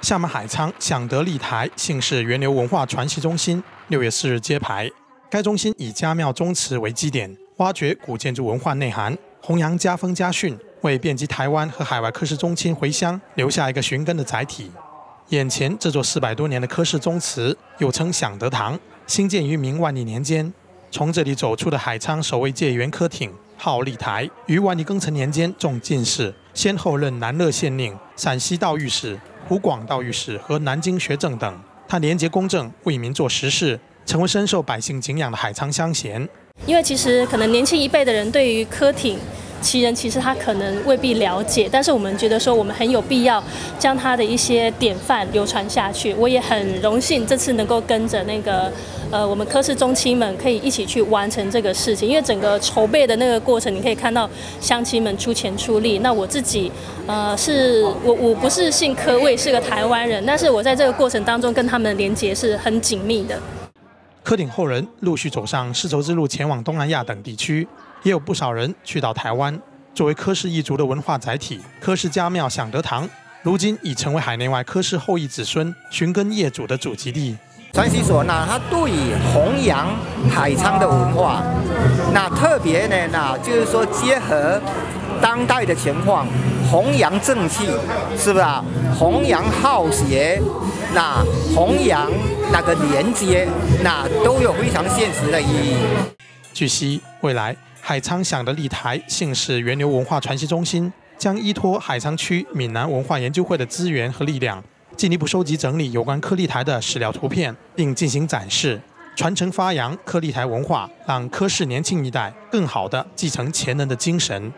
厦门海沧享德立台姓氏源流文化传习中心六月四日揭牌。该中心以家庙宗祠为基点，挖掘古建筑文化内涵，弘扬家风家训，为遍及台湾和海外科氏宗亲回乡留下一个寻根的载体。眼前这座四百多年的科氏宗祠，又称享德堂，兴建于明万历年间。从这里走出的海沧首位界元科挺号立台，于万历庚辰年间中进士，先后任南乐县令、陕西道御史、湖广道御史和南京学政等。他廉洁公正，为民做实事，成为深受百姓敬仰的海沧乡贤。因为其实可能年轻一辈的人对于科挺。其人其实他可能未必了解，但是我们觉得说我们很有必要将他的一些典范流传下去。我也很荣幸这次能够跟着那个呃我们科室中亲们可以一起去完成这个事情，因为整个筹备的那个过程，你可以看到乡亲们出钱出力。那我自己呃是我我不是姓柯，我也是个台湾人，但是我在这个过程当中跟他们的连接是很紧密的。柯鼎后人陆续走上丝绸之路，前往东南亚等地区。也有不少人去到台湾，作为柯氏一族的文化载体，柯氏家庙享德堂，如今已成为海内外柯氏后裔子孙寻根业主的祖籍地。传习所呢，它对弘扬海沧的文化，那特别呢，那就是说结合当代的情况，弘扬正气，是不是啊？弘扬好学，那弘扬那个连接，那都有非常现实的意义。据悉，未来。海沧响的立台姓氏源流文化传习中心将依托海沧区闽南文化研究会的资源和力量，进一步收集整理有关柯立台的史料图片，并进行展示，传承发扬柯立台文化，让柯氏年轻一代更好地继承前人的精神。